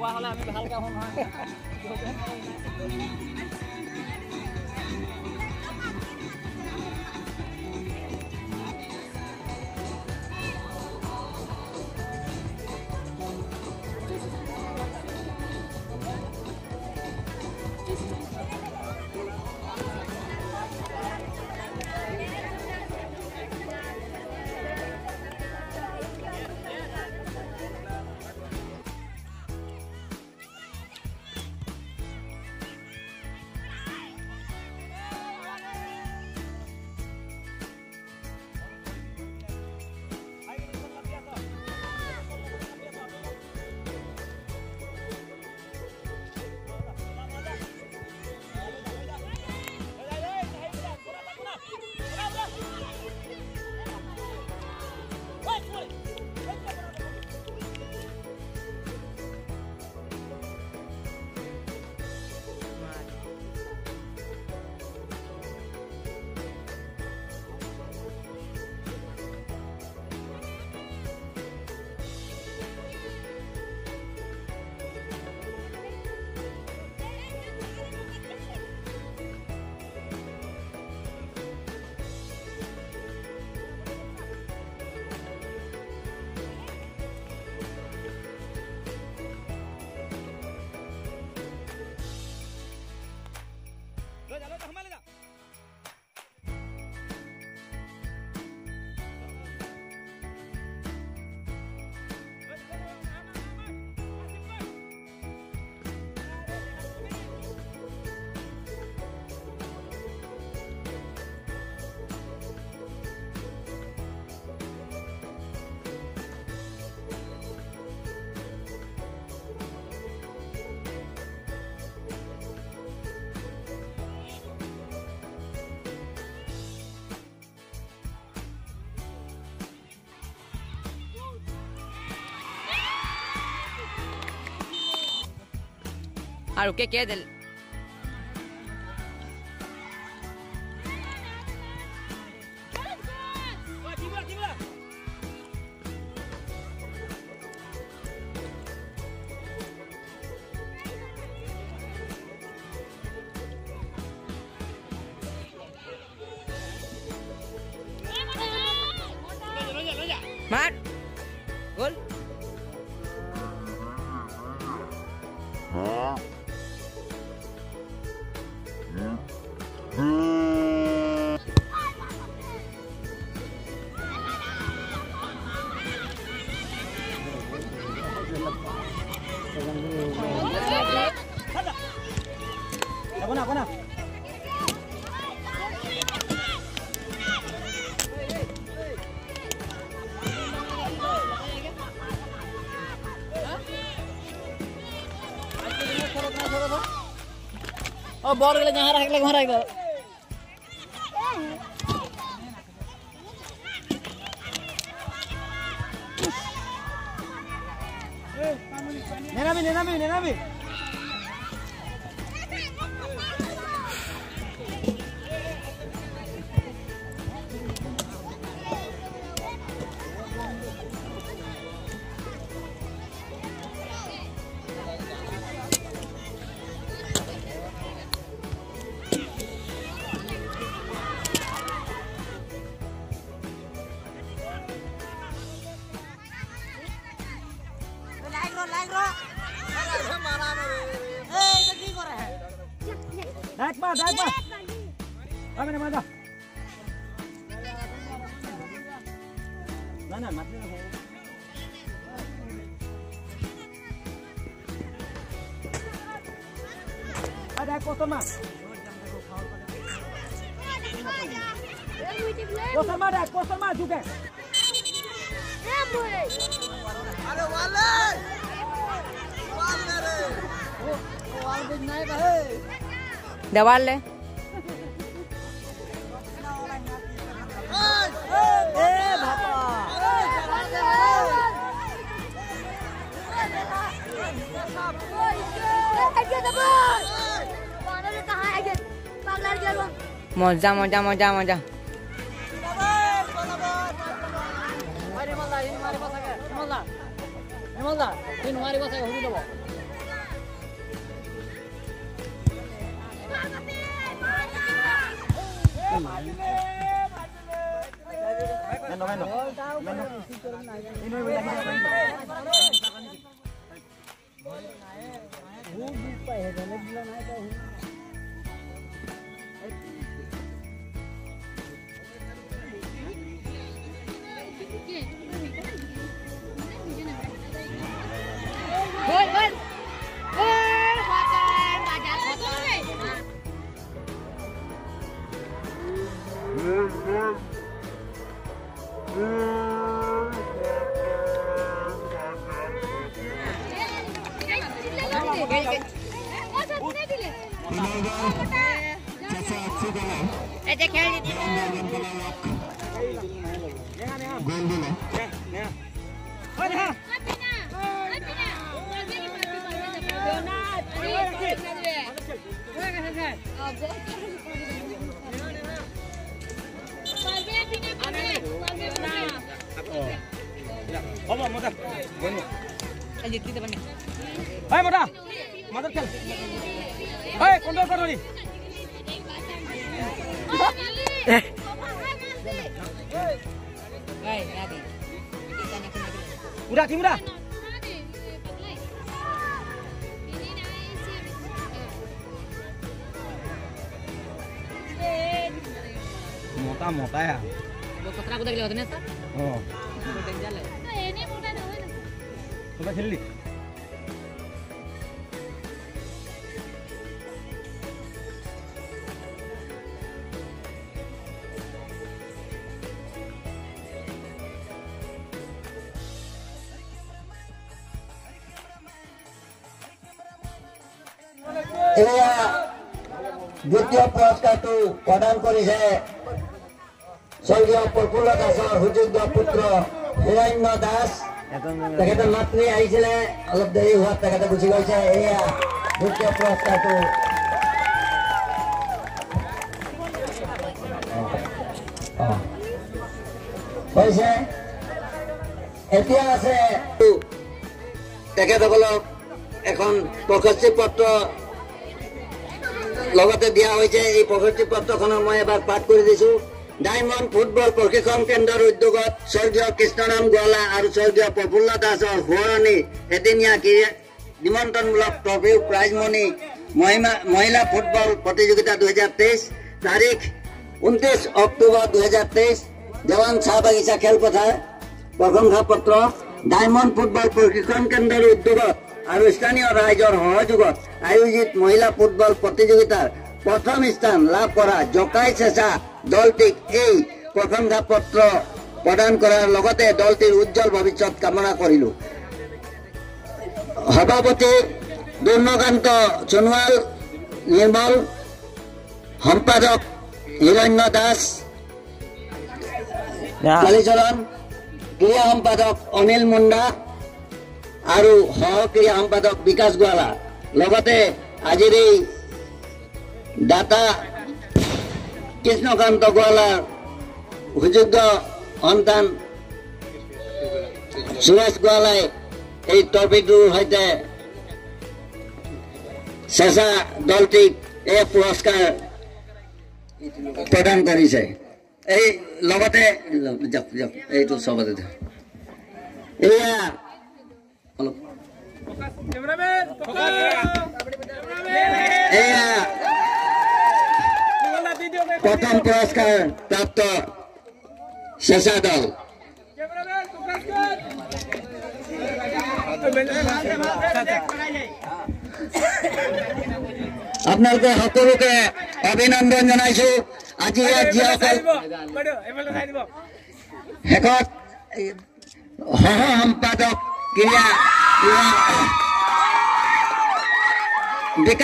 কোৱা হ'লে আমি ভালকৈ আহোঁ নহয় Claro, ¿qué queda? Mar. Gol. Ah. अब बर्गले जहाँ राखेको वहाँ राखेको नेनामी नेनामी नेनामी একবার একবার আমি না মাজা না না মাতলে না আরে কত মাছ কত মাছ দেখ কত মাছ ঢুকে দেৱালে এ দেওয়ালে মজা মজা মজা মজা। হিমলদার হিমলদার হিমলদার হিমলদার হিমলদার হিমলদার হিমলদার Meno, meno. Meno. Ini Hey, Mota! Mother, tell! Hey, Kondor, kontrol ni. Udah, tim udah. Mota, mota 김우라. मोटा मोटा है वो कचरा कुदा के लिए होते ना सर ओ तो एनी मोटा ना हो ना सुबह खेल ली দ্বিতীয় পুৰস্কাৰটো প্ৰদান কৰিছে স্বৰ্গীয় প্ৰফুল্ল দাসৰ সুযোগ্য পুত্ৰ হিৰণ্য দাস। তেখেতৰ মাতৃ আহিছিলে অলপ দেৰি হোৱাত তেখেতে গুচি গৈছে এয়া দ্বিতীয় তেখেতসকলক এখন প্ৰশস্তি পত্ৰ লগতে দিয়া হৈছে এই প্ৰশস্তি পত্ৰখনৰ মই এবাৰ পাঠ কৰি দিছো। ডায়মণ্ড ফুটবল প্ৰশিক্ষণ কেন্দ্ৰৰ উদ্যোগত স্বৰ্গীয় কৃষ্ণৰাম গোৱালা আৰু স্বৰ্গীয় প্ৰফুল্ল দাসৰ সোঁৱৰণি এদিনীয়া ক্ৰীড়া নিমন্ত্ৰণমূলক ট্ৰফি প্ৰাইজ মণি মহিলা ফুটবল প্ৰতিযোগিতা দুহেজাৰ তেইছ তাৰিখ ঊনত্ৰিছ অক্টোবৰ দুহেজাৰ তেইছ। দেৱান চাহ বাগিচা খেলপথাৰ। প্ৰশংসা পত্ৰ ডায়মণ্ড ফুটবল প্ৰশিক্ষণ কেন্দ্ৰৰ উদ্যোগত আৰু স্থানীয় ৰাইজৰ সহযোগত আয়োজিত মহিলা ফুটবল প্ৰতিযোগিতাৰ প্ৰথম স্থান লাভ কৰা জকাই চেঁচা দলটিক এই প্ৰশংসা পত্ৰ প্ৰদান কৰাৰ লগতে দলটিৰ উজ্জ্বল ভৱিষ্যত কামনা কৰিলো। সভাপতি দুৰ্ণকান্ত সোণোৱাল নিৰ্মল সম্পাদক হিৰণ্য দাস কালীচৰণ ক্ৰীড়া সম্পাদক অনিল মুণ্ডা আৰু সহ ক্ৰীড়া সম্পাদক বিকাশ গোৱালা লগতে আজিৰ এই দাতা কৃষ্ণকান্ত গোৱালাৰ সুযোগ্য সন্তান সুৰেশ গোৱালাই এই ট্ৰফিটোৰ সৈতে চেঁচা দলটিক এই পুৰস্কাৰ প্ৰদান কৰিছে এই লগতে যাওক যাওক এইটো চবতে। এয়া প্রথম পুরস্কার প্রাপ্ত শেষা দল আপনার সকলকে অভিনন্দন জানাই আজি যখন শেষ সহ সম্পাদক Gila. Gila. Dekat